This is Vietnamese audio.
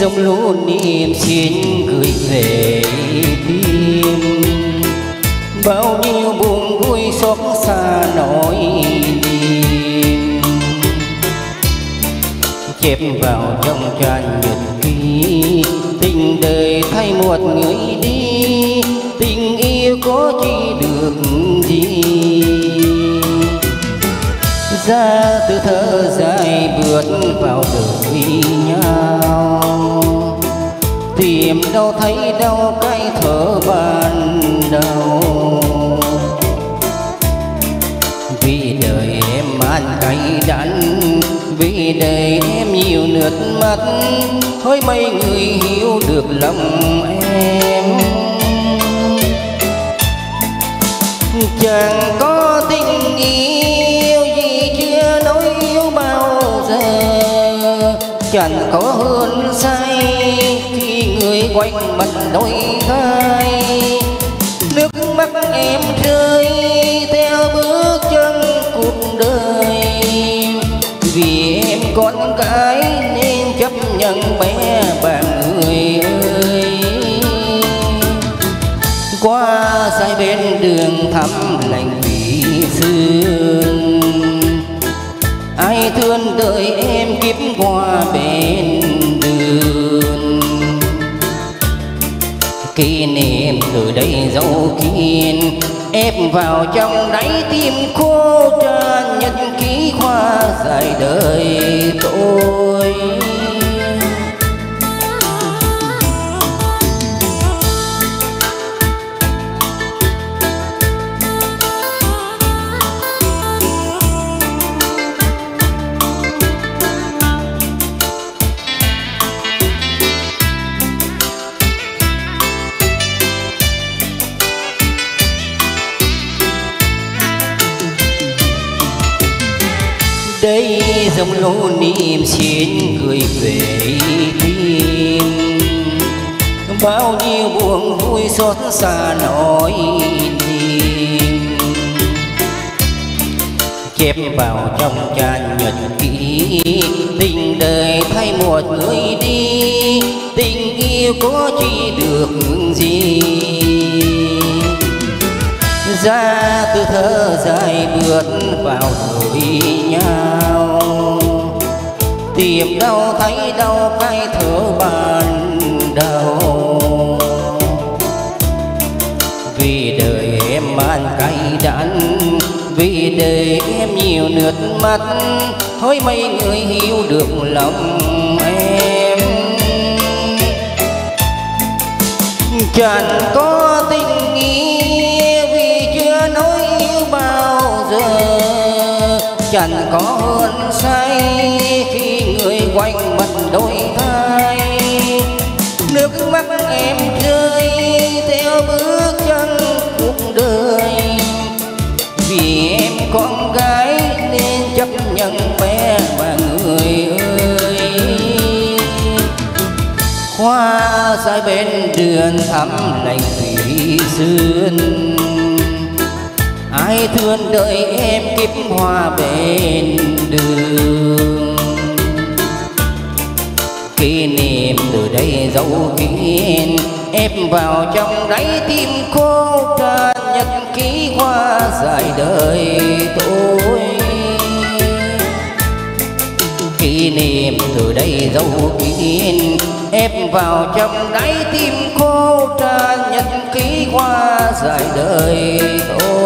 dòng lũ niềm xin gửi về tim. Bao nhiêu buồn vui xót xa nỗi niềm. Chép vào trong tràn nhật ký, tình đời thay một người đi. Tình yêu có chi được gì? Ra từ thơ dài bước vào đời nhau tìm đâu thấy đâu cái thở ban đầu. Vì đời em an cay đắng, vì đời em nhiều nước mắt thôi mấy người hiểu được lòng em. Chẳng có tình yêu gì chưa nói yêu bao giờ, chẳng có hơn say quanh mình đôi vai nước mắt em rơi theo bước chân cuộc đời. Vì em con cái nên chấp nhận bé bạn người ơi. Qua sai bên đường thăm lành vì xương ai thương đợi em kiếp qua bên kỷ niệm, từ đây dấu kín. Ép vào trong đáy tim khô tràn nhật ký khoa dài đời. Đây dòng lô niệm xin gửi về tim bao nhiêu buồn vui xót xa nỗi niềm. Chép vào trong tràn nhật ký, tình đời thay một người đi. Tình yêu có chỉ được gì ra từ thơ dài bước vào đời nhau. Tìm đâu thấy đâu cái thở ban đầu. Vì đời em man cay đắng, vì đời em nhiều nước mắt, thôi mấy người hiểu được lòng em. Chẳng có chẳng có hơn say khi người quanh mặt đôi vai nước mắt em rơi theo bước chân cuộc đời. Vì em con gái nên chấp nhận bé và người ơi. Hoa sai bên đường thắm lành thủy xuyên thương đợi em kiếp hoa bên đường. Kỷ niệm từ đây dấu kín ép vào trong đáy tim khô tràn nhật ký hoa dài đời tôi kỷ niệm từ đây dấu kín ép vào trong đáy tim khô tràn nhật ký hoa dài đời tôi